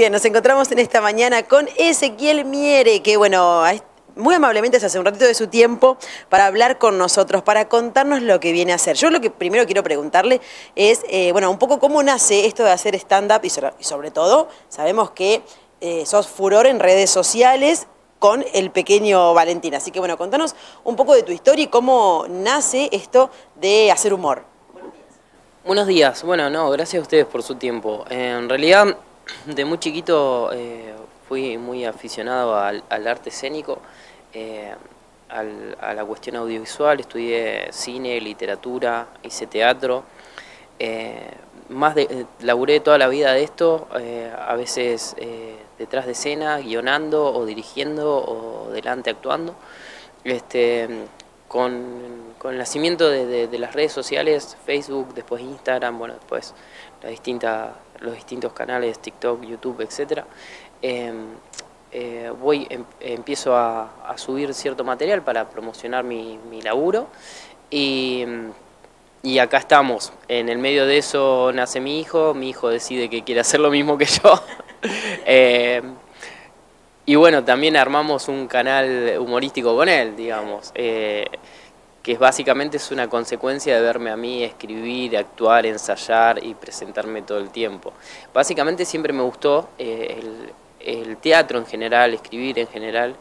Bien, nos encontramos en esta mañana con Ezequiel Miere, que bueno, muy amablemente se hace un ratito de su tiempo para hablar con nosotros, para contarnos lo que viene a hacer. Yo lo que primero quiero preguntarle es, eh, bueno, un poco cómo nace esto de hacer stand-up y, sobre todo sabemos que eh, sos furor en redes sociales con el pequeño Valentín. Así que bueno, contanos un poco de tu historia y cómo nace esto de hacer humor. Buenos días. Bueno, no, gracias a ustedes por su tiempo. En realidad, de muy chiquito eh, fui muy aficionado al, arte escénico, eh, a la cuestión audiovisual, estudié cine, literatura, hice teatro. Eh, más de, laburé toda la vida de esto, a veces detrás de escena, guionando o dirigiendo o delante actuando. Este, con, el nacimiento de, las redes sociales, Facebook, después Instagram, bueno, después las distintas, los distintos canales, TikTok, YouTube, etc., em, eh, voy, em, empiezo a, subir cierto material para promocionar mi, laburo y, y, acá estamos. En el medio de eso nace mi hijo, mi hijo decide que quiere hacer lo mismo que yo. Em, y bueno, también armamos un canal humorístico con él, digamos, eh, que básicamente es una consecuencia de verme a mí escribir, actuar, ensayar y presentarme todo el tiempo. Básicamente siempre me gustó eh, el, teatro en general, escribir en general,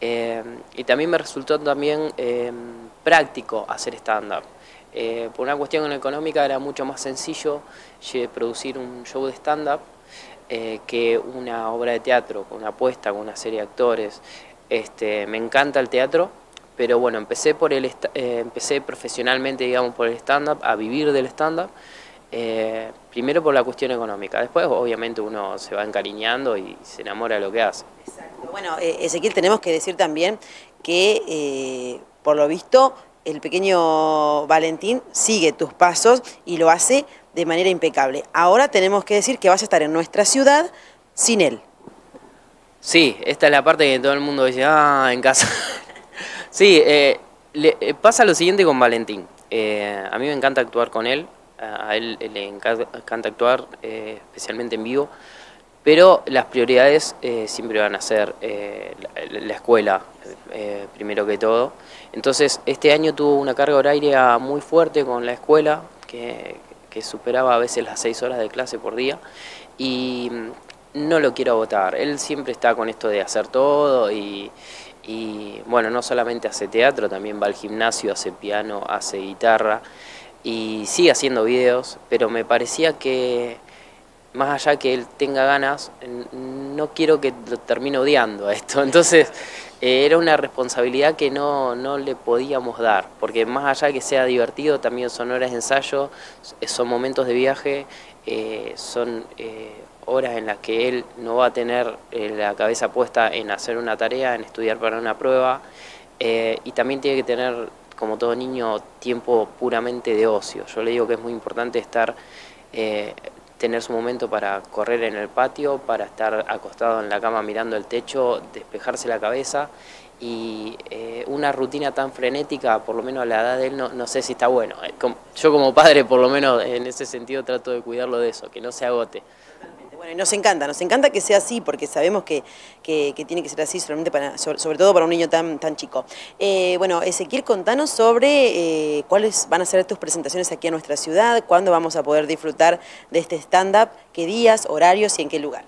eh, y también me resultó también práctico hacer stand-up. por una cuestión económica era mucho más sencillo producir un show de stand-up eh, que una obra de teatro, con una apuesta, con una serie de actores. Este, me encanta el teatro, pero bueno, empecé, por el, eh, empecé profesionalmente, digamos, por el stand-up, a vivir del stand-up, eh, primero por la cuestión económica, después obviamente uno se va encariñando y se enamora de lo que hace. Exacto. Bueno, Ezequiel, tenemos que decir también que, por lo visto, el pequeño Valentín sigue tus pasos y lo hace de manera impecable. Ahora tenemos que decir que vas a estar en nuestra ciudad sin él. Sí, esta es la parte que todo el mundo dice, ah, en casa. Sí, eh, le, eh, pasa lo siguiente con Valentín. Eh, a mí me encanta actuar con él, a él le encanta actuar, especialmente en vivo, pero las prioridades siempre van a ser la, escuela, primero que todo. Entonces, este año tuvo una carga horaria muy fuerte con la escuela, que, que superaba a veces las seis horas de clase por día y no lo quiero votar. Él siempre está con esto de hacer todo y, bueno, no solamente hace teatro, también va al gimnasio, hace piano, hace guitarra y sigue haciendo videos, pero me parecía que más allá que él tenga ganas, no quiero que lo termine odiando a esto. Entonces, eh, era una responsabilidad que no, no, le podíamos dar, porque más allá de que sea divertido, también son horas de ensayo, son momentos de viaje, eh, son eh, horas en las que él no va a tener la cabeza puesta en hacer una tarea, en estudiar para una prueba, y también tiene que tener, como todo niño, tiempo puramente de ocio. Yo le digo que es muy importante estar tener su momento para correr en el patio, para estar acostado en la cama mirando el techo, despejarse la cabeza y eh, una rutina tan frenética, por lo menos a la edad de él, no, no sé si está bueno. Eh, yo como padre, por lo menos en ese sentido, trato de cuidarlo de eso, que no se agote. Bueno, y nos encanta, nos encanta que sea así, porque sabemos que, tiene que ser así, solamente para, sobre, todo para un niño tan, chico. Eh, bueno, Ezequiel, contanos sobre eh, cuáles van a ser tus presentaciones aquí en nuestra ciudad, cuándo vamos a poder disfrutar de este stand-up, qué días, horarios y en qué lugar.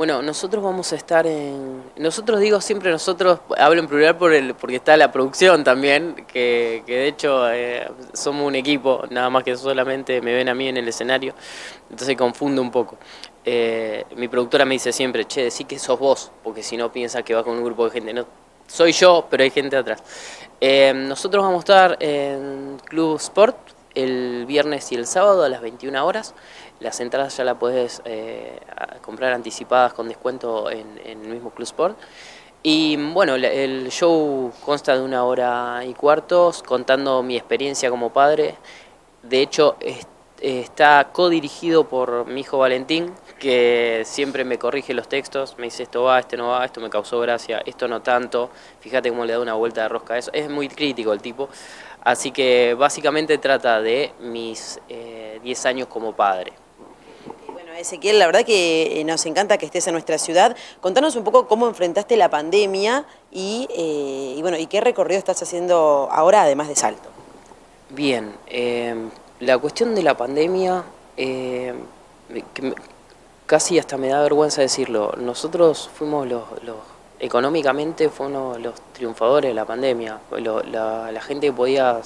Bueno, nosotros vamos a estar en... Nosotros digo siempre nosotros, hablo en plural por el, porque está la producción también, que, de hecho eh, somos un equipo, nada más que solamente me ven a mí en el escenario, entonces confundo un poco. Eh, mi productora me dice siempre, che, decí que sos vos, porque si no piensa que va con un grupo de gente. No, soy yo, pero hay gente atrás. Eh, nosotros vamos a estar en Club Sport el viernes y el sábado a las 21 horas. Las entradas ya las puedes eh, comprar anticipadas con descuento en, el mismo Club Sport. Y bueno, el show consta de una hora y cuartos contando mi experiencia como padre. De hecho, está codirigido por mi hijo Valentín, que siempre me corrige los textos, me dice esto va, este no va, esto me causó gracia, esto no tanto, fíjate cómo le da una vuelta de rosca a eso, es muy crítico el tipo, así que básicamente trata de mis 10 eh, años como padre. Ezequiel, la verdad que eh, nos encanta que estés en nuestra ciudad. Contanos un poco cómo enfrentaste la pandemia y, eh, bueno, y qué recorrido estás haciendo ahora además de Salto. Bien, eh, la cuestión de la pandemia, casi hasta me da vergüenza decirlo, nosotros fuimos los, económicamente fuimos los triunfadores de la pandemia, la, gente que podía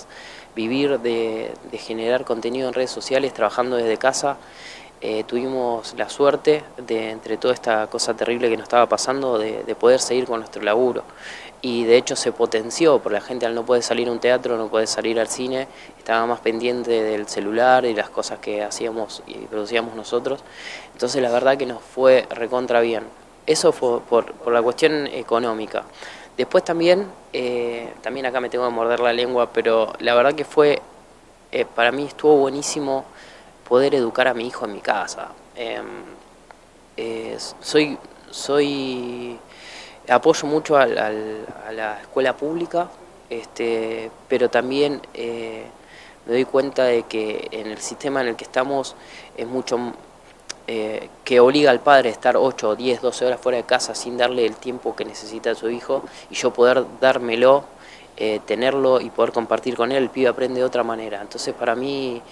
vivir de generar contenido en redes sociales trabajando desde casa eh, tuvimos la suerte de, entre toda esta cosa terrible que nos estaba pasando, de, poder seguir con nuestro laburo. Y de hecho se potenció, porque la gente al no poder salir a un teatro, no puede salir al cine, estaba más pendiente del celular y las cosas que hacíamos y producíamos nosotros. Entonces la verdad que nos fue recontra bien. Eso fue por, la cuestión económica. Después también, eh, también acá me tengo que morder la lengua, pero la verdad que fue, eh, para mí estuvo buenísimo poder educar a mi hijo en mi casa. Em, soy, soy, apoyo mucho a la escuela pública, este, pero también eh, me doy cuenta de que en el sistema en el que estamos es mucho eh, que obliga al padre a estar 8, 10, 12 horas fuera de casa sin darle el tiempo que necesita a su hijo y yo poder dármelo, eh, tenerlo y poder compartir con él, el pibe aprende de otra manera. Entonces para mí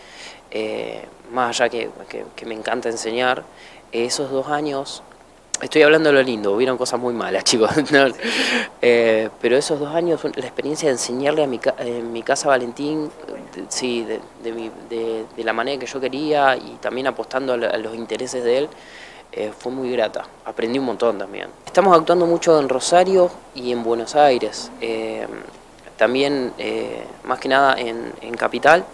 eh, más allá que, que, me encanta enseñar, esos dos años, estoy hablando de lo lindo, hubieron cosas muy malas, chicos, eh, pero esos dos años, la experiencia de enseñarle a mi, en mi casa Valentín, sí, de, la manera que yo quería y también apostando a, los intereses de él, eh, fue muy grata, aprendí un montón también. Estamos actuando mucho en Rosario y en Buenos Aires, también más que nada en, Capital,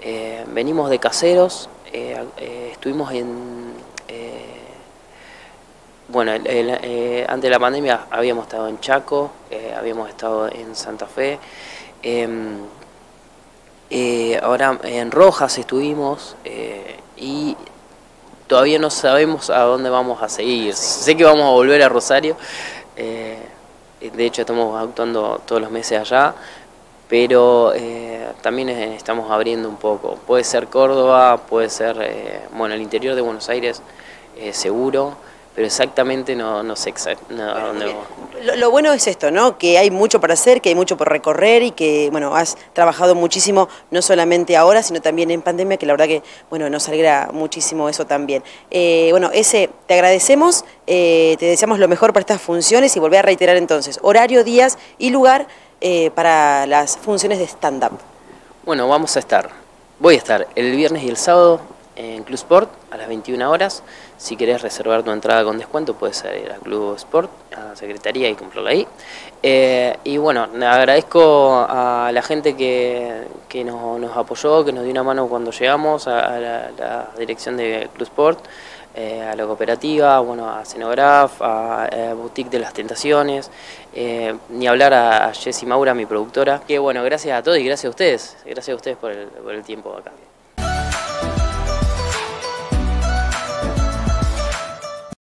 eh, venimos de caseros, eh, eh, estuvimos en... bueno, antes de la pandemia habíamos estado en Chaco, habíamos estado en Santa Fe, em, ahora en Rojas estuvimos y todavía no sabemos a dónde vamos a seguir. Sé que vamos a volver a Rosario, de hecho estamos actuando todos los meses allá, pero eh, también estamos abriendo un poco. Puede ser Córdoba, puede ser, eh, bueno, el interior de Buenos Aires, eh, seguro, pero exactamente no, no sé a dónde vamos. Lo, bueno es esto, ¿no? Que hay mucho para hacer, que hay mucho por recorrer y que, bueno, has trabajado muchísimo, no solamente ahora, sino también en pandemia, que la verdad que, bueno, nos alegra muchísimo eso también. bueno, ese, te agradecemos, te deseamos lo mejor para estas funciones y volver a reiterar entonces, horario, días y lugar eh, para las funciones de stand-up? Bueno, vamos a estar, voy a estar el viernes y el sábado en Club Sport a las 21 horas. Si querés reservar tu entrada con descuento, puedes ir a Club Sport, a la Secretaría y comprarla ahí. Eh, y bueno, agradezco a la gente que, nos, apoyó, que nos dio una mano cuando llegamos a, la, dirección de Club Sport. Eh, a la cooperativa, bueno, a Cenograph, a, Boutique de las Tentaciones, eh, ni hablar a, a Jessy Maura, mi productora. Que bueno, gracias a todos y gracias a ustedes, gracias a ustedes por el, por el tiempo acá.